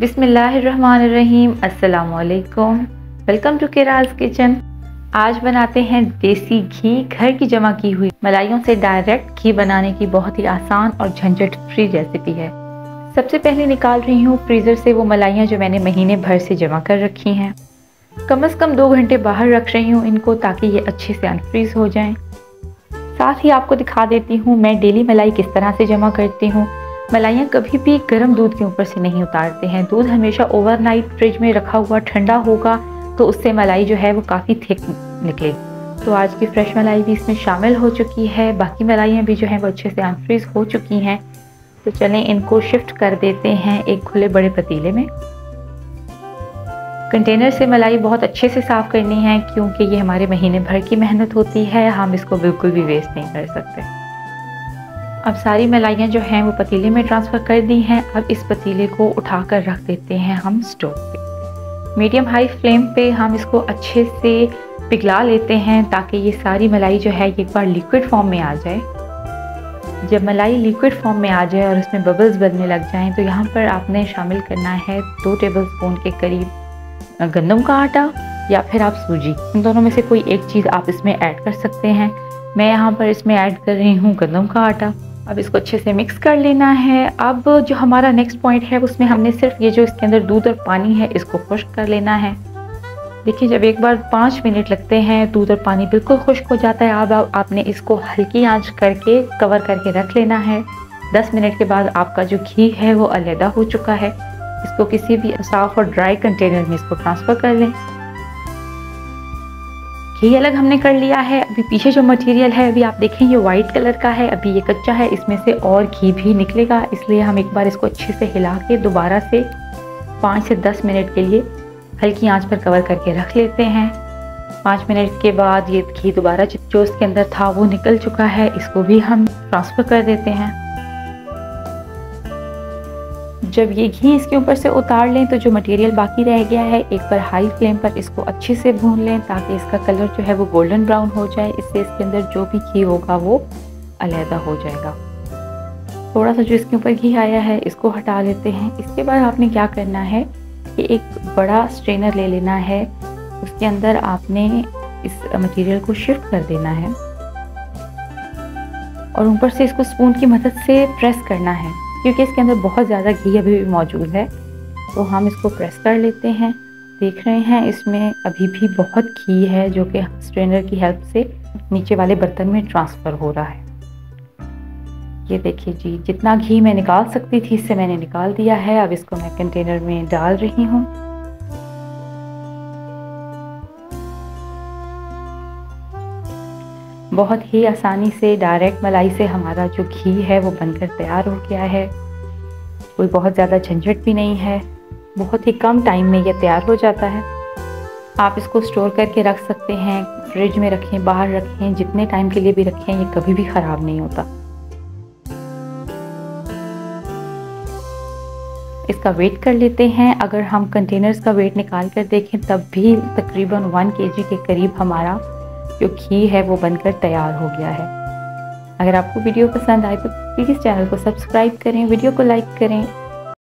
बिसमीम असलकुम welcome to केराज kitchen आज बनाते हैं देसी घी, घर की जमा की हुई मलाइयों से डायरेक्ट घी बनाने की बहुत ही आसान और झंझट फ्री रेसिपी है। सबसे पहले निकाल रही हूँ फ्रीज़र से वो मलाइयाँ जो मैंने महीने भर से जमा कर रखी हैं। कम से कम दो घंटे बाहर रख रही हूँ इनको ताकि ये अच्छे से अनफ्रीज़ हो जाएँ। साथ ही आपको दिखा देती हूँ मैं डेली मलाई किस तरह से जमा करती हूँ। मलाइयाँ कभी भी गर्म दूध के ऊपर से नहीं उतारते हैं। दूध हमेशा ओवरनाइट फ्रिज में रखा हुआ ठंडा होगा तो उससे मलाई जो है वो काफ़ी थिक निकले। तो आज की फ्रेश मलाई भी इसमें शामिल हो चुकी है। बाकी मलाइयाँ भी जो हैं वो अच्छे से अनफ्रीज हो चुकी हैं। तो चलें इनको शिफ्ट कर देते हैं एक खुले बड़े पतीले में। कंटेनर से मलाई बहुत अच्छे से साफ़ करनी है, क्योंकि ये हमारे महीने भर की मेहनत होती है। हम इसको बिल्कुल भी वेस्ट नहीं कर सकते। अब सारी मलाइयाँ जो हैं वो पतीले में ट्रांसफ़र कर दी हैं। अब इस पतीले को उठा कर रख देते हैं हम स्टोव पे। मीडियम हाई फ्लेम पे हम इसको अच्छे से पिघला लेते हैं ताकि ये सारी मलाई जो है एक बार लिक्विड फॉर्म में आ जाए। जब मलाई लिक्विड फॉर्म में आ जाए और उसमें बबल्स बनने लग जाएँ तो यहाँ पर आपने शामिल करना है दो टेबल स्पून के करीब गंदम का आटा या फिर आप सूजी। इन दोनों में से कोई एक चीज़ आप इसमें ऐड कर सकते हैं। मैं यहाँ पर इसमें ऐड कर रही हूँ गंदम का आटा। अब इसको अच्छे से मिक्स कर लेना है। अब जो हमारा नेक्स्ट पॉइंट है उसमें हमने सिर्फ़ ये जो इसके अंदर दूध और पानी है इसको खुश्क कर लेना है। देखिए जब एक बार पाँच मिनट लगते हैं दूध और पानी बिल्कुल खुश्क हो जाता है। अब आप, आपने इसको हल्की आँच करके कवर करके रख लेना है। दस मिनट के बाद आपका जो घी है वो अलहदा हो चुका है। इसको किसी भी साफ़ और ड्राई कंटेनर में इसको ट्रांसफ़र कर लें। घी अलग हमने कर लिया है। अभी पीछे जो मटेरियल है, अभी आप देखें, ये वाइट कलर का है। अभी ये कच्चा है, इसमें से और घी भी निकलेगा। इसलिए हम एक बार इसको अच्छे से हिला के दोबारा से पाँच से दस मिनट के लिए हल्की आँच पर कवर करके रख लेते हैं। पाँच मिनट के बाद ये घी दोबारा जो इसके अंदर था, वो निकल चुका है। इसको भी हम ट्रांसफ़र कर देते हैं। जब ये घी इसके ऊपर से उतार लें तो जो मटेरियल बाकी रह गया है, एक बार हाई फ्लेम पर इसको अच्छे से भून लें, ताकि इसका कलर जो है वो गोल्डन ब्राउन हो जाए। इससे इसके अंदर जो भी घी होगा वो अलहदा हो जाएगा। थोड़ा सा जो इसके ऊपर घी आया है, इसको हटा लेते हैं। इसके बाद आपने क्या करना है कि एक बड़ा स्ट्रेनर ले लेना है। उसके अंदर आपने इस मटेरियल को शिफ्ट कर देना है। और ऊपर से इसको स्पून की मदद से प्रेस करना है। क्योंकि इसके अंदर बहुत ज़्यादा घी अभी भी मौजूद है। तो हम इसको प्रेस कर लेते हैं। देख रहे हैं, इसमें अभी भी बहुत घी है, जो कि स्ट्रेनर की हेल्प से नीचे वाले बर्तन में ट्रांसफ़र हो रहा है। ये देखिए जी, जितना घी मैं निकाल सकती थी, इससे मैंने निकाल दिया है। अब इसको मैं कंटेनर में डाल रही हूँ। बहुत ही आसानी से डायरेक्ट मलाई से हमारा जो घी है वो बनकर तैयार हो गया है। कोई बहुत ज़्यादा झंझट भी नहीं है। बहुत ही कम टाइम में ये तैयार हो जाता है। आप इसको स्टोर करके रख सकते हैं फ्रिज में रखें, बाहर रखें, जितने टाइम के लिए भी रखें, ये कभी भी ख़राब नहीं होता। इसका वेट कर लेते हैं। अगर हम कंटेनर्स का वेट निकाल कर देखें, तब भी तकरीबन वन के के करीब हमारा जो घी है वो बनकर तैयार हो गया है। अगर आपको वीडियो पसंद आए तो प्लीज़ चैनल को सब्सक्राइब करें, वीडियो को लाइक करें